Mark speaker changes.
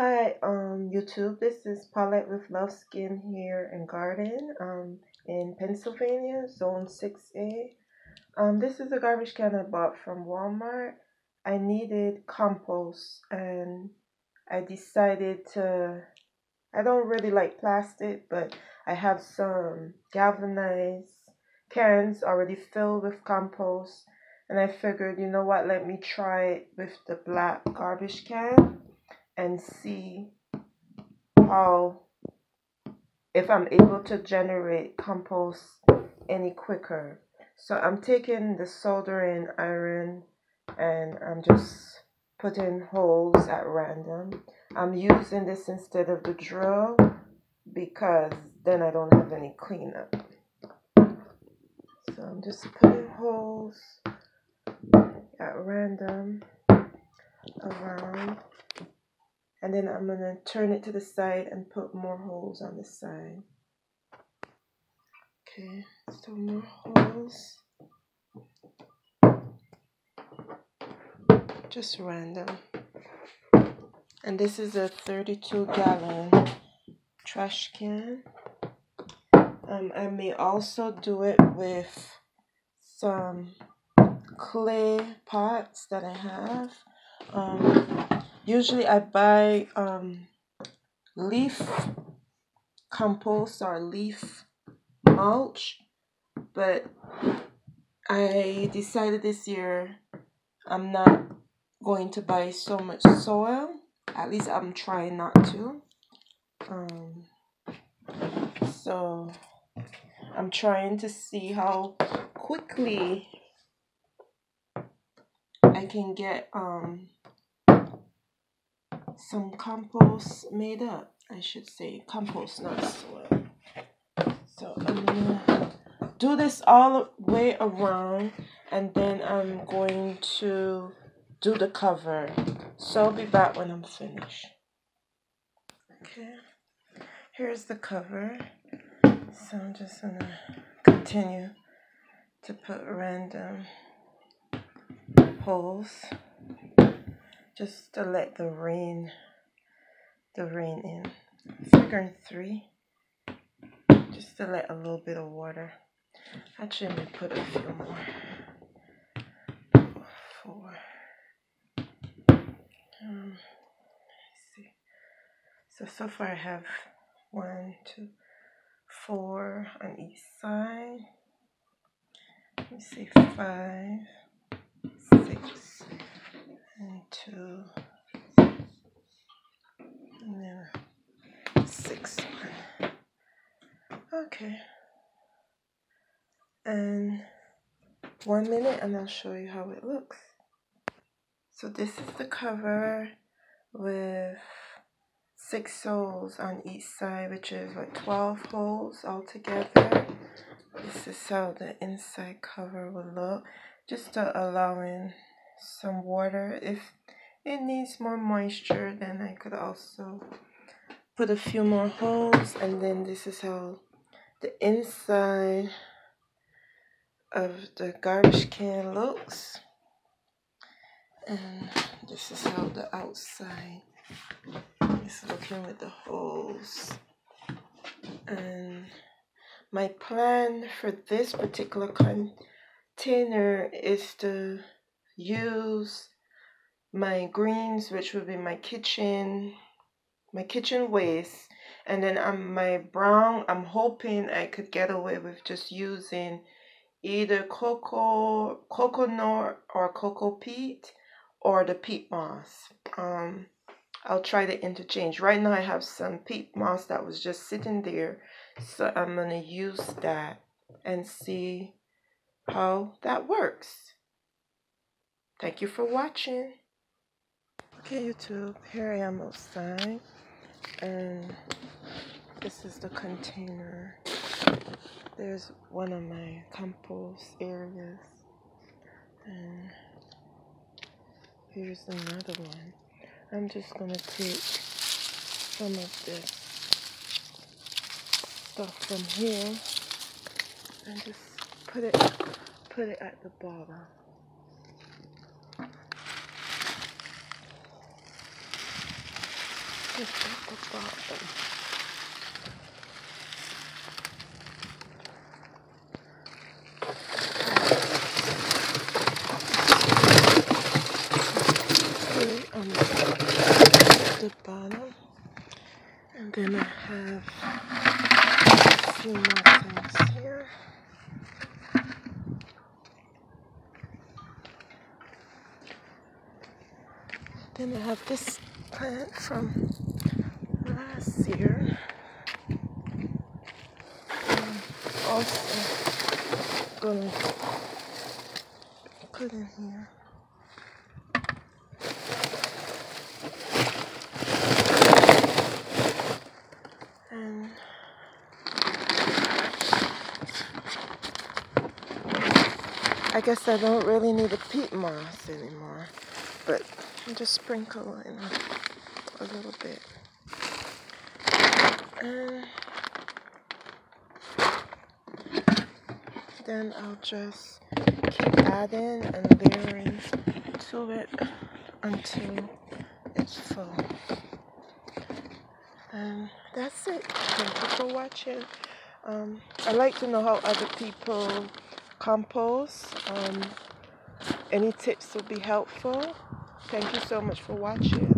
Speaker 1: Hi, um, YouTube. This is Paulette with Luv Skin Hair and Garden, um, in Pennsylvania, Zone 6A. Um, this is a garbage can I bought from Walmart. I needed compost, and I decided to. I don't really like plastic, but I have some galvanized cans already filled with compost, and I figured, you know what, let me try it with the black garbage can and see how if I'm able to generate compost any quicker. So I'm taking the soldering iron and I'm just putting holes at random. I'm using this instead of the drill because then I don't have any cleanup. So I'm just putting holes at random around and then I'm going to turn it to the side and put more holes on the side. Okay, so more holes. Just random. And this is a 32 gallon trash can. Um, I may also do it with some clay pots that I have. Um, Usually I buy um, leaf compost or leaf mulch, but I decided this year I'm not going to buy so much soil. At least I'm trying not to. Um, so I'm trying to see how quickly I can get um, some compost made up. I should say compost, not soil. So I'm gonna do this all the way around and then I'm going to do the cover. So I'll be back when I'm finished. Okay, here's the cover. So I'm just gonna continue to put random holes just to let the rain the rain in. Figuring three, just to let a little bit of water. Actually, I'm gonna put a few more. Four. Um, see. So so far I have one, two, four on each side. Let me see, five, six, two, and then six. Okay. And one minute and I'll show you how it looks. So this is the cover with six holes on each side, which is like 12 holes altogether. This is how the inside cover will look. Just to allow some water. If it needs more moisture, then I could also put a few more holes. And then this is how the inside of the garbage can looks. And this is how the outside is looking with the holes. And my plan for this particular container is to use my greens, which would be my kitchen, my kitchen waste. And then um, my brown, I'm hoping I could get away with just using either cocoa, coconut or coco peat or the peat moss. Um, I'll try to interchange. Right now I have some peat moss that was just sitting there. So I'm going to use that and see how that works. Thank you for watching. Okay, YouTube, here I am outside, and this is the container. There's one of my compost areas, and here's another one. I'm just gonna take some of this stuff from here and just put it put it at the bottom. This at the bottom. on the bottom and then I have a few more things here then I have this plant from last year and also gonna put in here I guess I don't really need a peat moss anymore, but I'm just sprinkling a, a little bit. And then I'll just keep adding and layering to it until it's full. And that's it. Thank you for watching. Um, I like to know how other people compost. Um, any tips will be helpful. Thank you so much for watching.